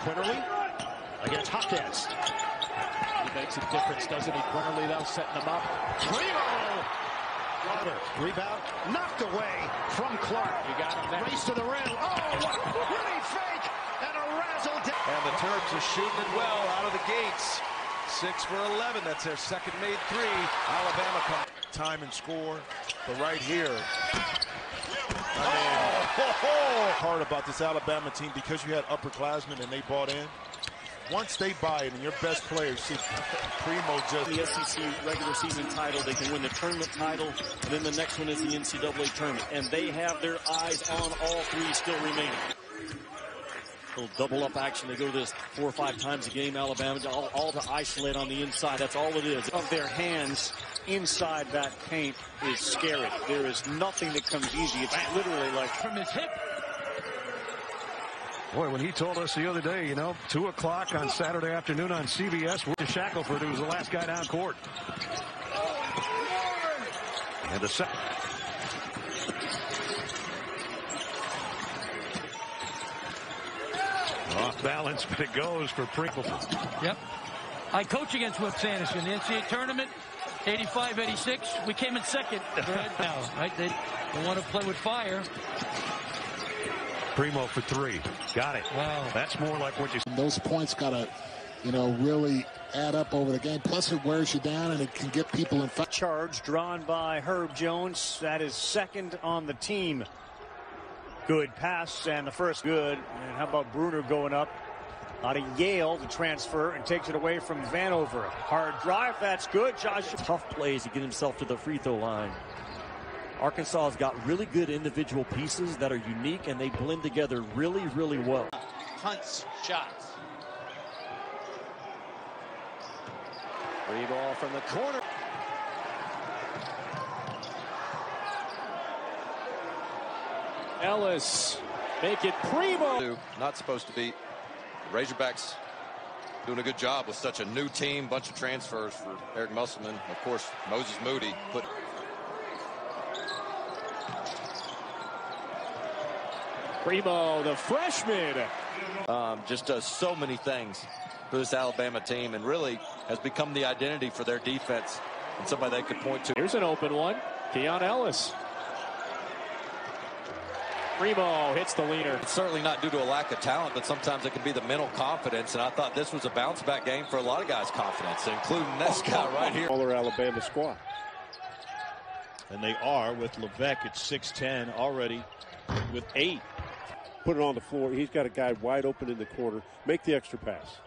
Quinerly against Hawkins. He makes a difference, doesn't he? Quinerly, though, setting them up. Primo! Rebound knocked away from Clark. You got him there. Race to the rim. Oh, what a pretty fake and a razzle dazzle. And the Terps are shooting it well out of the gates. Six for 11. That's their second made three. Alabama time and score, but right here. Oh, mean, hard about this Alabama team because you had upperclassmen and they bought in. Once they buy it and your best players see Primo just the SEC regular season title, they can win the tournament title, and then the next one is the NCAA tournament. And they have their eyes on all three still remaining. Little double up action. They go to this four or five times a game. Alabama, all, all to isolate on the inside. That's all it is. Of their hands inside that paint is scary. There is nothing that comes easy. It's literally like From his hip. Boy, when he told us the other day, you know, 2 o'clock on Saturday afternoon on CBS, we're to Shackelford, who was the last guy down court. And the second. Off balance, but it goes for Prinkle. Yep. I coach against Wimp Sanderson. The NCAA tournament, 85, 86. We came in second. now, right? They, they want to play with fire. Primo for three. Got it. Wow. That's more like what you Those points got to, you know, really add up over the game. Plus, it wears you down and it can get people in charge drawn by Herb Jones. That is second on the team. Good pass and the first good. And how about Bruner going up out of Yale to transfer and takes it away from Vanover. Hard drive. That's good. Josh. Tough plays to get himself to the free throw line. Arkansas has got really good individual pieces that are unique and they blend together really, really well. Hunt's shots. Free ball from the corner. Ellis make it primo. Not supposed to be. Razorbacks doing a good job with such a new team, bunch of transfers for Eric Musselman. Of course, Moses Moody put Primo, the freshman. um, just does so many things for this Alabama team and really has become the identity for their defense and somebody they could point to. Here's an open one. Keon Ellis. Primo hits the leaner. It's certainly not due to a lack of talent, but sometimes it can be the mental confidence. And I thought this was a bounce back game for a lot of guys' confidence, including this oh, guy right here. Smaller Alabama squad. And they are with Levesque at 6'10 already with eight. Put it on the floor. He's got a guy wide open in the corner. Make the extra pass.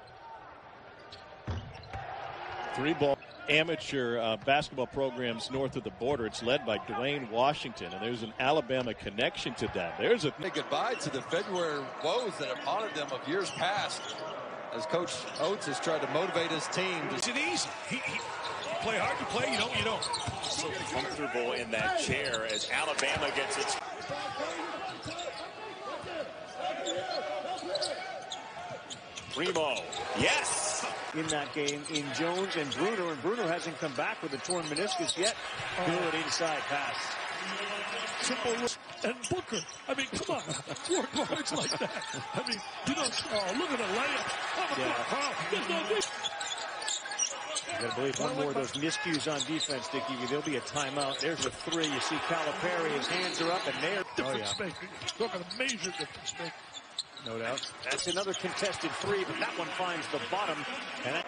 Three ball amateur uh, basketball programs north of the border. It's led by Dwayne Washington, and there's an Alabama connection to that. There's a Say goodbye to the February woes that have haunted them of years past. As Coach Oats has tried to motivate his team to It's easy. He, he, play hard, you play, you don't, you don't. So comfortable in that chair as Alabama gets its. Primo. Yes! In that game in Jones and Bruner. and Bruner hasn't come back with a torn meniscus yet. Good inside pass. Simple and Booker. I mean, come on, four guards like that. I mean, you don't. Oh, look at the layup. Oh, Yeah. Oh, there's no. You gotta believe one more of those miscues on defense, Dickie. There'll be a timeout. There's a three. You see Calipari, his hands are up, and there. Difference oh, making. Talking a major difference making. No doubt. That's another contested three, but that one finds the bottom. And that...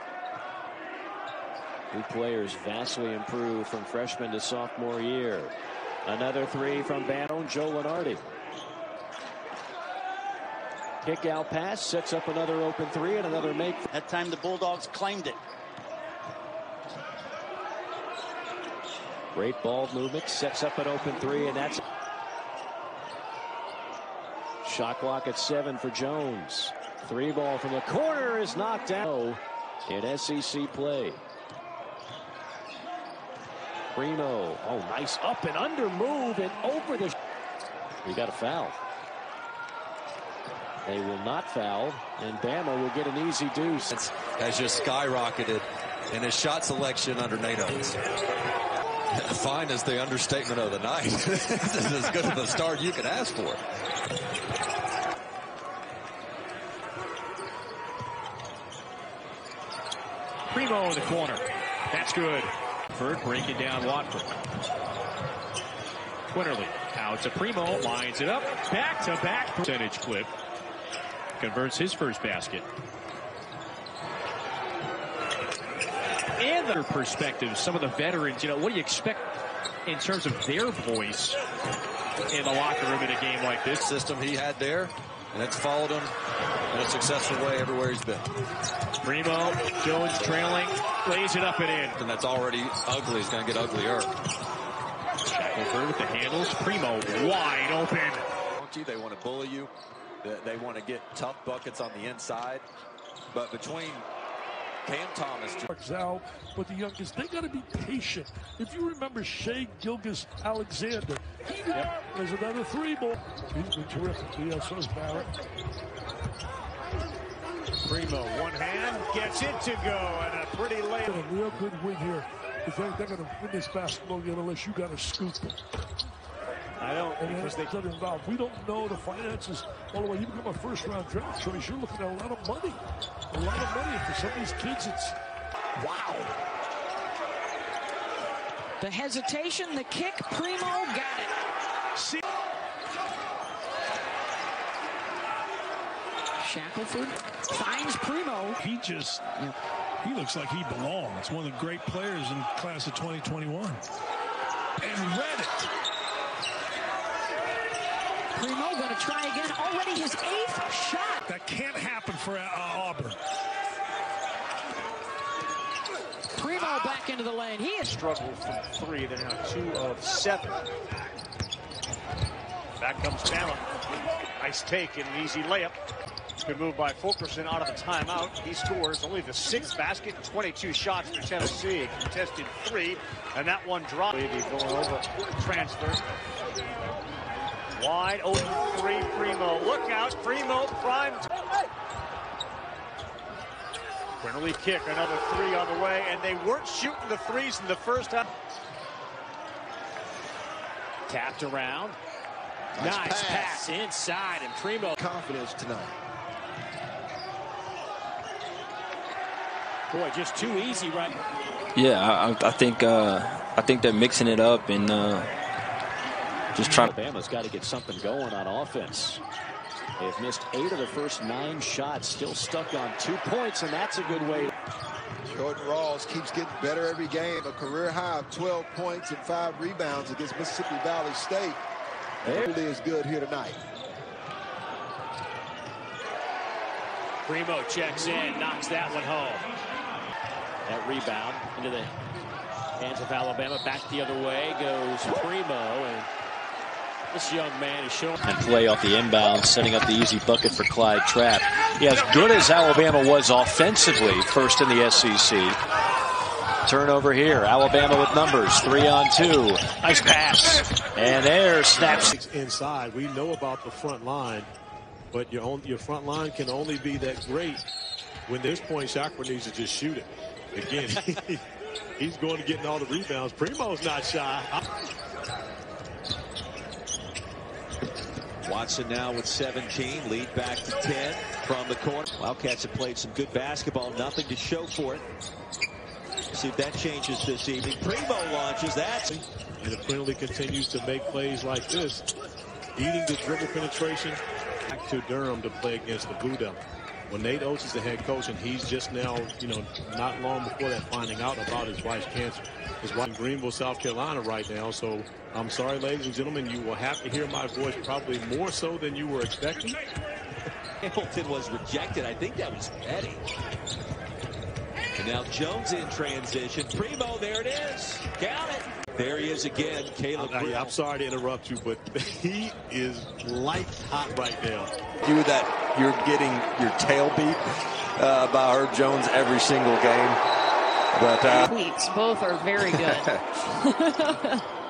Two players vastly improved from freshman to sophomore year. Another three from Bannon, Joe Lunardi. Kick out pass sets up another open three and another make. That time the Bulldogs claimed it. Great ball movement sets up an open three, and that's shot clock at seven for Jones. Three ball from the corner is knocked out in SEC play. Primo, oh nice up and under move and over the. We got a foul. They will not foul, and Bama will get an easy deuce. has just skyrocketed in his shot selection under Nate. Fine is the understatement of the night. this is as good of a start you can ask for. Primo in the corner. That's good. Ford breaking down Watford. Quinerly out to Primo, lines it up, back to back percentage clip. Converts his first basket. And their perspective, some of the veterans, you know, what do you expect in terms of their voice in the locker room in a game like this? System he had there, and it's followed him in a successful way everywhere he's been. Primo, Jones trailing, lays it up and in. And that's already ugly. It's going to get uglier. Shackelford with the handles. Primo wide open. They want to bully you. They want to get tough buckets on the inside. But between Cam Thomas. Out, but the youngest, they got to be patient. If you remember Shai Gilgeous Alexander, he yep. there's another three ball. He's been terrific. Yeah, so is Barrett. Primo, one hand, gets it to go, and a pretty late. A real good win here. If they're, they're going to win this basketball game unless you got to scoop them. I don't and because they get involved. We don't know the finances all the way. You become a first round draft choice, you're looking at a lot of money. A lot of money. for some of these kids, it's wow. The hesitation, the kick, Primo got it. See Shackelford finds Primo. He just, he looks like he belongs. One of the great players in class of 2021. And read it. Primo going to try again. Already his eighth shot. That can't happen for uh, Auburn. Primo back into the lane. He has struggled from three. They're now two of seven. Back comes Bama. Nice take and an easy layup. Good move by Fulkerson out of the timeout. He scores only the sixth basket and 22 shots for Tennessee. Contested three, and that one dropped. Levy going over transfer. Wide open three, Primo. Look out, Primo prime. Quinerly kick, another three on the way, and they weren't shooting the threes in the first half. Tapped around. Nice, nice pass. pass. inside, and Primo. Confidence tonight. Boy, just too easy right. Yeah, I, I think uh, I think they're mixing it up and. Uh, just trying. Alabama's got to get something going on offense. They've missed eight of the first nine shots, still stuck on two points, and that's a good way. Jordan Rawls keeps getting better every game. A career high of 12 points and five rebounds against Mississippi Valley State. Really is good here tonight. Primo checks in, knocks that one home. That rebound into the hands of Alabama. Back the other way goes Primo, and this young man is showing. And play off the inbound, setting up the easy bucket for Clyde Trapp. Yeah, as good as Alabama was offensively, first in the SEC. Turnover here. Alabama with numbers. Three on two. Nice pass. And there snaps. Inside. We know about the front line, but your own, your front line can only be that great when this point Shackelford needs to just shoot it. Again, he's going to getting all the rebounds. Primo's not shy. Watson now with 17, lead back to 10 from the corner. Wildcats have played some good basketball, nothing to show for it. See if that changes this evening. Primo launches that. And if Quinerly continues to make plays like this, eating the dribble penetration, back to Durham to play against the Buddha. When Nate Oats is the head coach, and he's just now, you know, not long before that finding out about his wife's cancer. His wife in Greenville, South Carolina right now, so I'm sorry, ladies and gentlemen, you will have to hear my voice probably more so than you were expecting. Hamilton was rejected. I think that was Petty. And now Jones in transition. Primo, there it is. Count it. There he is again, Caleb. I'm, I'm sorry to interrupt you, but he is light hot right now. You that you're getting your tail beat uh, by Herb Jones every single game. But uh, tweets, both are very good.